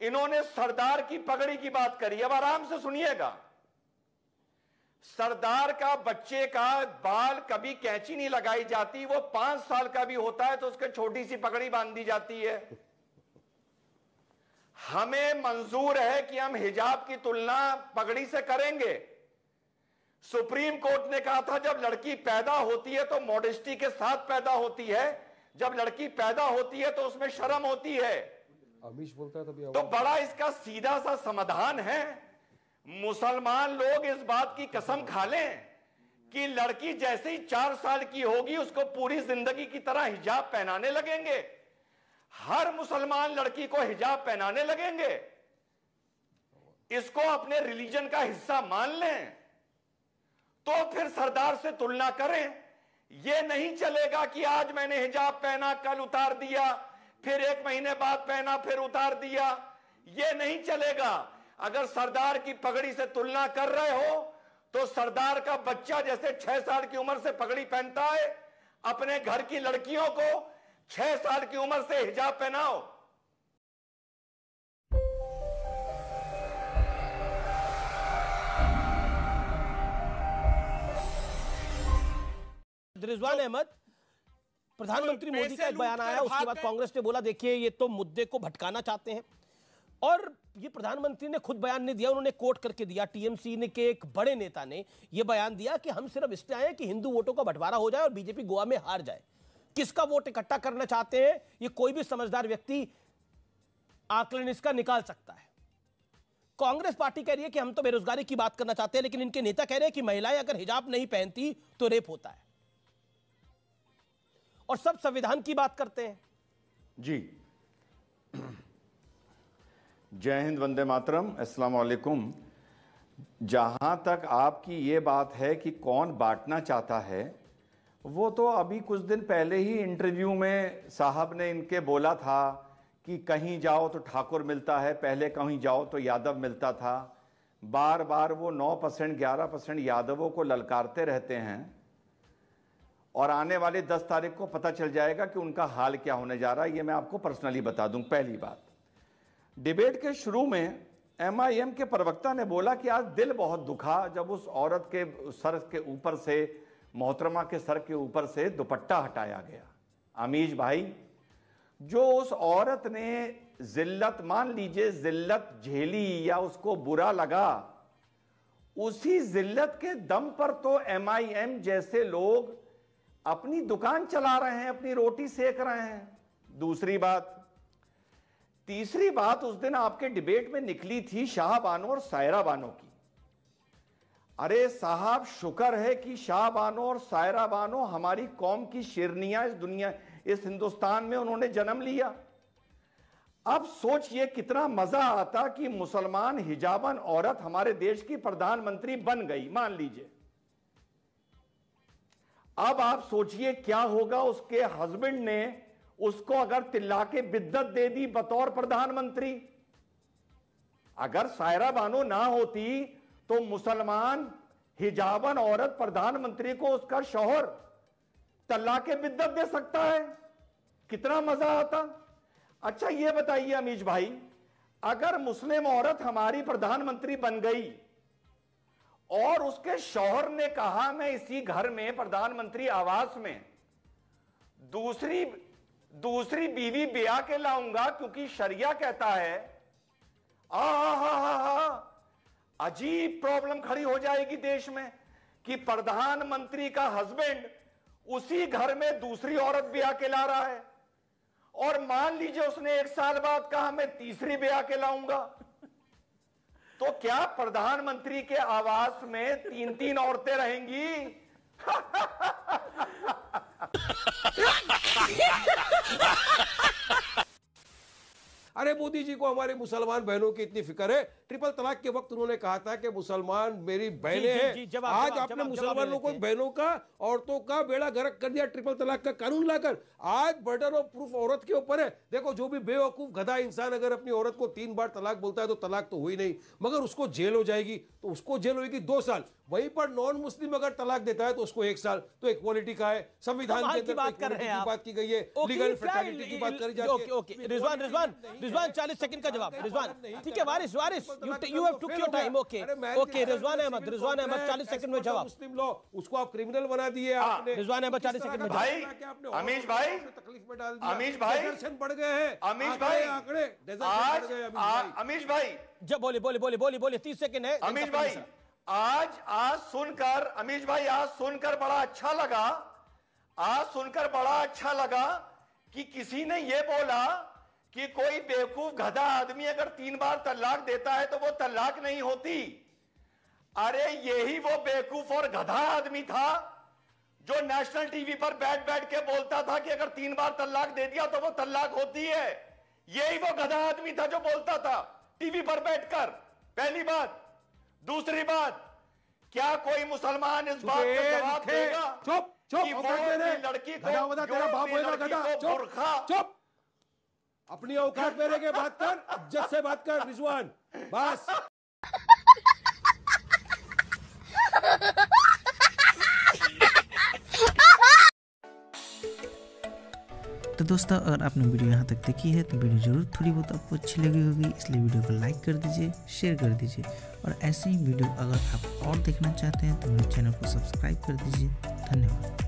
इन्होंने सरदार की पगड़ी की बात करी। अब आराम से सुनिएगा। सरदार का, बच्चे का बाल कभी कैंची नहीं लगाई जाती, वो पाँच साल का भी होता है तो उसके छोटी सी पगड़ी बाँध दी जाती है। हमें मंजूर है कि हम हिजाब की तुलना पगड़ी से करेंगे। सुप्रीम कोर्ट ने कहा था, जब लड़की पैदा होती है तो मॉडेस्टी के साथ पैदा होती है, जब लड़की पैदा होती है तो उसमें शर्म होती है। अमीश बोलता है तभी तो बड़ा इसका सीधा सा समाधान है। मुसलमान लोग इस बात की कसम खा लें कि लड़की जैसे ही चार साल की होगी उसको पूरी ज़िंदगी की तरह हिजाब पहनाने लगेंगे। हर मुसलमान लड़की को हिजाब पहनाने लगेंगे। इसको अपने रिलीजन का हिस्सा मान लें। तो फिर सरदार से तुलना करें। यह नहीं चलेगा कि आज मैंने हिजाब पहना कल उतार दिया। फिर एक महीने बाद पहना, फिर उतार दिया। ये नहीं चलेगा। अगर सरदार की पगड़ी से तुलना कर रहे हो तो सरदार का बच्चा जैसे छह साल की उम्र से पगड़ी पहनता है, अपने घर की लड़कियों को छह साल की उम्र से हिजाब पहनाओ। रिजवान अहमद प्रधानमंत्री मोदी का एक बयान आया उसके बाद कांग्रेस ने बोला देखिए ये तो मुद्दे को भटकाना चाहते हैं। और ये प्रधानमंत्री ने खुद बयान नहीं दिया उन्होंने कोट करके दिया। टीएमसी ने के एक बड़े नेता ने ये बयान दिया कि हम सिर्फ़ इसलिए आए कि हिंदू वोटों का बंटवारा हो जाए और बीजेपी गोवा में हार जाए। किसका वोट इकट्ठा करना चाहते हैं? ये कोई भी समझदार व्यक्ति आकलन इसका निकाल सकता है। कांग्रेस पार्टी कह रही है कि हम तो बेरोजगारी की बात करना चाहते हैं लेकिन इनके नेता कह रहे हैं कि महिलाएँ अगर हिजाब नहीं पहनती तो रेप होता है। और सब संविधान की बात करते हैं। जी। जय हिंद, वंदे मातरम। अस्सलाम वालेकुम। जहाँ तक आपकी ये बात है कि कौन बांटना चाहता है, वो तो अभी कुछ दिन पहले ही इंटरव्यू में साहब ने इनके बोला था कि कहीं जाओ तो ठाकुर मिलता है, पहले कहीं जाओ तो यादव मिलता था। बार बार वो 9 परसेंट, ग्यारह परसेंट यादवों को ललकारते रहते हैं। और आने वाले 10 तारीख को पता चल जाएगा कि उनका हाल क्या होने जा रहा है। ये मैं आपको पर्सनली बता दूँ, पहली बात। डिबेट के शुरू में एमआईएम के प्रवक्ता ने बोला कि आज दिल बहुत दुखा जब उस औरत के सर के ऊपर से, मोहतरमा के सर के ऊपर से दुपट्टा हटाया गया। अमीज भाई, जो उस औरत ने जिल्लत, मान लीजिए जिल्लत झेली या उसको बुरा लगा, उसी जिल्लत के दम पर तो एमआईएम जैसे लोग अपनी दुकान चला रहे हैं, अपनी रोटी सेक रहे हैं। दूसरी बात, तीसरी बात उस दिन आपके डिबेट में निकली थी शाह बानो और सायरा बानो की। अरे साहब, शुक्र है कि शाह बानो और सायरा बानो हमारी कौम की शेरनियाँ इस दुनिया, इस हिंदुस्तान में उन्होंने जन्म लिया। अब सोचिए कितना मज़ा आता कि मुसलमान हिजाबन औरत हमारे देश की प्रधानमंत्री बन गई, मान लीजिए। अब आप सोचिए क्या होगा उसके हस्बैंड ने उसको अगर तिल्ला के बिद्दत दे दी बतौर प्रधानमंत्री। अगर सायरा बानो ना होती तो मुसलमान, हिजाबन औरत प्रधानमंत्री को उसका शोहर तल्ला के बिद्दत दे सकता है। कितना मज़ा आता। अच्छा यह बताइए अमीश भाई, अगर मुस्लिम औरत हमारी प्रधानमंत्री बन गई और उसके शौहर ने कहा, मैं इसी घर में, प्रधानमंत्री आवास में, दूसरी दूसरी बीवी ब्याह के लाऊँगा, क्योंकि शरिया कहता है, आ हा हा हा अजीब प्रॉब्लम खड़ी हो जाएगी देश में कि प्रधानमंत्री का हस्बैंड उसी घर में दूसरी औरत ब्याह के ला रहा है। और मान लीजिए उसने एक साल बाद कहा, मैं तीसरी ब्याह के लाऊँगा। तो क्या प्रधानमंत्री के आवास में तीन तीन औरतें रहेंगी अरे मोदी जी को हमारे मुसलमान बहनों की इतनी फ़िक्र है। ट्रिपल तलाक के वक्त उन्होंने कहा था कि मुसलमान मेरी बहनें हैं। आज आपने मुसलमानों को बहनों का औरतों का बेड़ा गर्क कर दिया ट्रिपल तलाक का कानून लाकर। आज बर्डन ऑफ़ प्रूफ औरत के ऊपर है। देखो जो भी बेवकूफ़ गधा इंसान अगर अपनी औरत को तीन बार तलाक बोलता है तो तलाक तो हुई नहीं। मगर उसको जेल हो जाएगी तो उसको जेल होगी दो साल। वहीं पर नॉन मुस्लिम अगर तलाक देता है तो उसको एक साल। तो इक्वालिटी का है। संविधान की बात कर रहे हैं की बात की गई है। लीगल की बात करी जाती ओके रिजवान रिजवान रिजवान 40 सेकंड का जवाब। रिजवान ठीक है Waris Waris you you have took your time okay okay Rizwan Ahmed Rizwan Ahmed 40 second में जवाब। मुस्लिम लॉ उसको आप क्रिमिनल बना दिए हाँ, आपने। रिजवान अहमद 40 सेकंड में भाई, अमीश भाई, तकलीफ़ में डाल दिया। अमीश भाई, डेजर्शन बढ़ गए हैं। अमीश भाई आंकड़े। डेजर्शन आज बढ़ गए अमीश अमीश भाई। जब बोले बोले बोले बोले बोले 30 सेकंड है अमीश भाई आज आज सुनकर अमीश भाई आज सुनकर बड़ा अच्छा लगा। आज सुनकर बड़ा अच्छा लगा कि किसी ने यह बोला कि कोई बेवकूफ़ गधा आदमी अगर तीन बार तलाक देता है तो वो तलाक नहीं होती। अरे यही वो बेवकूफ़ और गधा आदमी था जो नेशनल टीवी पर बैठ बैठ के बोलता था कि अगर तीन बार तलाक दे दिया तो वो तलाक होती है। यही वो गधा आदमी था जो बोलता था टीवी पर बैठकर। पहली बात। दूसरी बात क्या कोई मुसलमान इस बात का जवाब। देगा चुप चुप लड़की को लड़की को बुरखा चुप। अपनी औकात में के बात कर, इज़्ज़त से बात कर, रिजवान। बस। तो दोस्तों, अगर आपने वीडियो यहाँ तक देखी है तो वीडियो ज़रूर थोड़ी बहुत आपको अच्छी लगी होगी, इसलिए वीडियो को लाइक कर दीजिए, शेयर कर दीजिए, और ऐसे ही वीडियो अगर आप और देखना चाहते हैं तो मेरे चैनल को सब्सक्राइब कर दीजिए। धन्यवाद।